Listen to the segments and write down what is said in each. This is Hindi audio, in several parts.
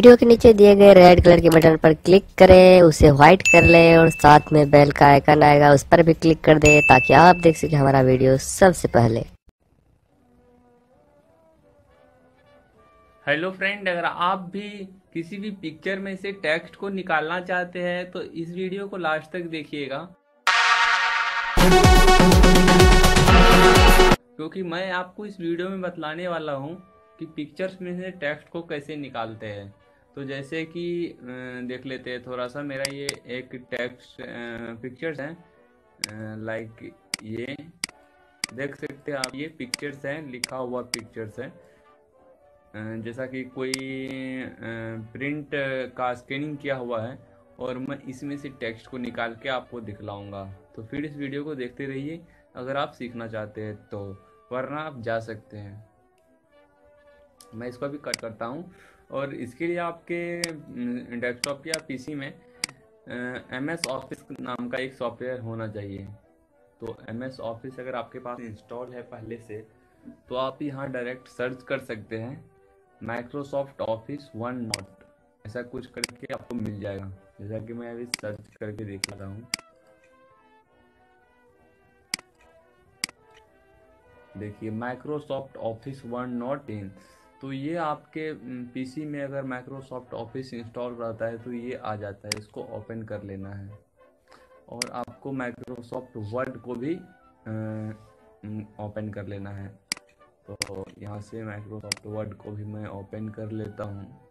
वीडियो के नीचे दिए गए रेड कलर के बटन पर क्लिक करें, उसे व्हाइट कर लें और साथ में बेल का आइकन आएगा, उस पर भी क्लिक कर दें ताकि आप देख सकें हमारा वीडियो सबसे पहले। हेलो फ्रेंड अगर आप भी किसी भी पिक्चर में से टेक्स्ट को निकालना चाहते हैं तो इस वीडियो को लास्ट तक देखिएगा। क्योंकि मैं आपको इस वीडियो में बतलाने वाला हूँ कि पिक्चर्स में से टेक्स्ट को कैसे निकालते हैं। तो जैसे कि देख लेते हैं थोड़ा सा, मेरा ये एक टेक्स्ट पिक्चर्स हैं। लाइक ये, देख सकते हैं आप, ये पिक्चर्स हैं, लिखा हुआ पिक्चर्स है। जैसा कि कोई प्रिंट का स्कैनिंग किया हुआ है, और मैं इसमें से टेक्स्ट को निकाल के आपको दिखलाऊँगा। तो फिर इस वीडियो को देखते रहिए, अगर आप सीखना चाहते हैं तो वरना आप जा सकते हैं। मैं इसको भी कट करता हूँ। और इसके लिए आपके डेस्कटॉप या पीसी में एम एस ऑफ़िस नाम का एक सॉफ्टवेयर होना चाहिए। तो एम एस ऑफ़िस अगर आपके पास इंस्टॉल है पहले से तो आप यहाँ डायरेक्ट सर्च कर सकते हैं। माइक्रोसॉफ्ट ऑफ़िस वन नोट ऐसा कुछ करके आपको मिल जाएगा। जैसा कि मैं अभी सर्च करके देख रहा हूँ। देखिए Microsoft Office OneNote in. तो ये आपके पीसी में अगर माइक्रोसॉफ्ट ऑफ़िस इंस्टॉल रहता है तो ये आ जाता है, इसको ओपन कर लेना है। और आपको माइक्रोसॉफ्ट वर्ड को भी ओपन कर लेना है। तो यहाँ से माइक्रोसॉफ्ट वर्ड को भी मैं ओपन कर लेता हूँ।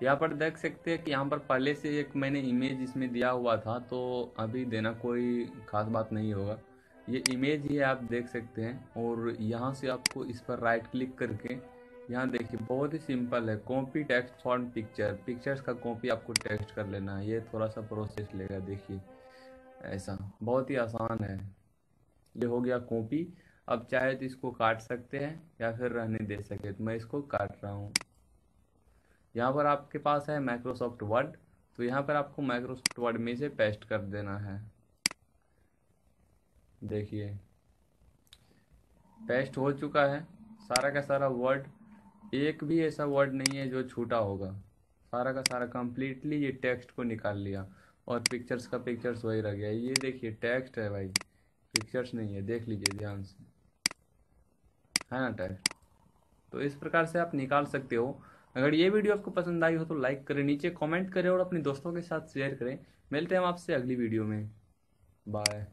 यहाँ पर देख सकते हैं कि यहाँ पर पहले से एक मैंने इमेज इसमें दिया हुआ था तो अभी देना कोई खास बात नहीं होगा। ये इमेज ही आप देख सकते हैं, और यहाँ से आपको इस पर राइट क्लिक करके यहाँ देखिए, बहुत ही सिंपल है। Copy text form picture pictures का कॉपी आपको टेक्स्ट कर लेना है। ये थोड़ा सा प्रोसेस लेगा, देखिए। ऐसा, बहुत ही आसान है। ये हो गया कॉपी अब चाहे तो इसको काट सकते हैं, या फिर रहने दे सके तो मैं इसको काट रहा हूँ। यहाँ पर आपके पास है माइक्रोसॉफ्ट वर्ड तो यहाँ पर आपको माइक्रोसॉफ्ट वर्ड में से पेस्ट कर देना है। देखिए पेस्ट हो चुका है। सारा का सारा वर्ड एक भी ऐसा वर्ड नहीं है जो छूटा होगा। सारा का सारा कंप्लीटली ये टेक्स्ट को निकाल लिया और पिक्चर्स का पिक्चर्स वही रह गया। ये देखिए टेक्स्ट है भाई। पिक्चर्स नहीं है, देख लीजिए ध्यान से। है ना टेक्स्ट तो इस प्रकार से आप निकाल सकते हो। अगर ये वीडियो आपको पसंद आई हो तो लाइक करें, नीचे कमेंट करें और अपने दोस्तों के साथ शेयर करें। मिलते हैं हम आपसे अगली वीडियो में। बाय